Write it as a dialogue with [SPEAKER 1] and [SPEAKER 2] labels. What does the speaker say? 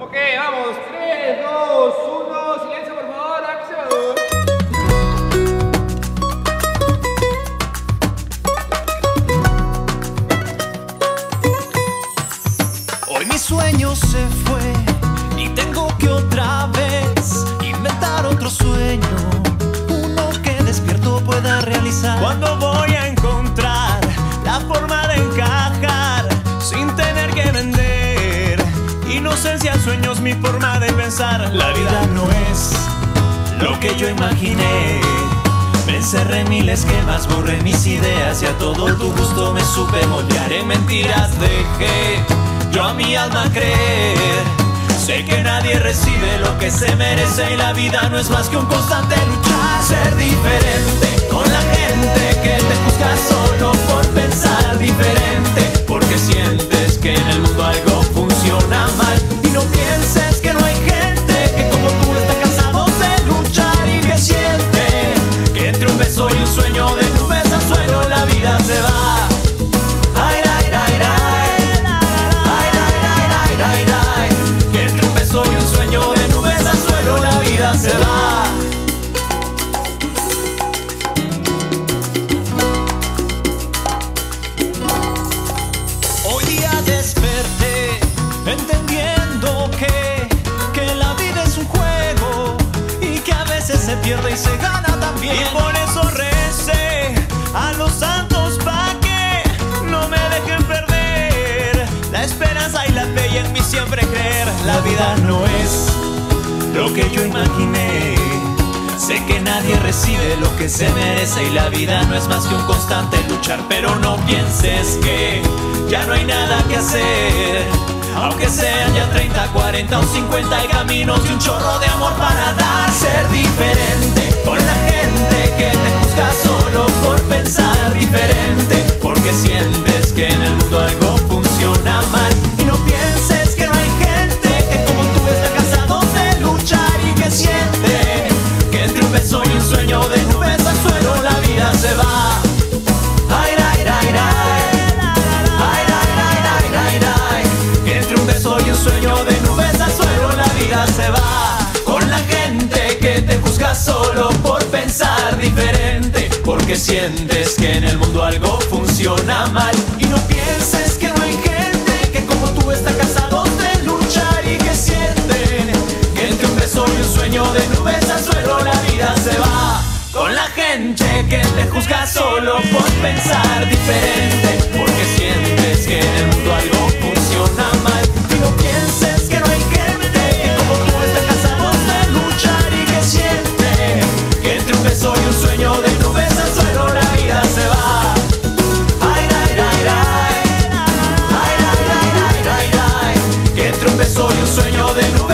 [SPEAKER 1] Ok, vamos. 3, 2, 1. Silencio, por favor. Acción.
[SPEAKER 2] Hoy mi sueño se fue y tengo que otra vez inventar otro sueño, uno que despierto pueda realizar.
[SPEAKER 3] ¿Cuándo voy Inocencia, sueños, mi forma de pensar. La vida no es lo que yo imaginé. Me encerré en mil esquemas, borré mis ideas y a todo tu gusto me supe moldear. En mentiras dejé yo a mi alma creer. Sé que nadie recibe lo que se merece y la vida no es más que un constante luchar. Se va. Hoy día desperté entendiendo que, que la vida es un juego y que a veces se pierde y se gana también. Y por eso recé a los santos pa' que no me dejen perder la esperanza y la fe y en mí siempre creer. La vida no es lo que yo imaginé. Sé que nadie recibe lo que se merece y la vida no es más que un constante luchar, pero no pienses que ya no hay nada que hacer. Aunque sean ya 30, 40 o 50 hay caminos y un chorro de amor para dar. Ser diferente con la gente que te juzga solo por pensar diferente. Porque sientes que en el mundo algo funciona mal. Y no pienses que no hay gente que como tú está cansado de luchar y que sienten que entre un beso y un sueño de nubes al suelo la vida se va. Con la gente que te juzga solo por pensar diferente. Un beso y un sueño de nubes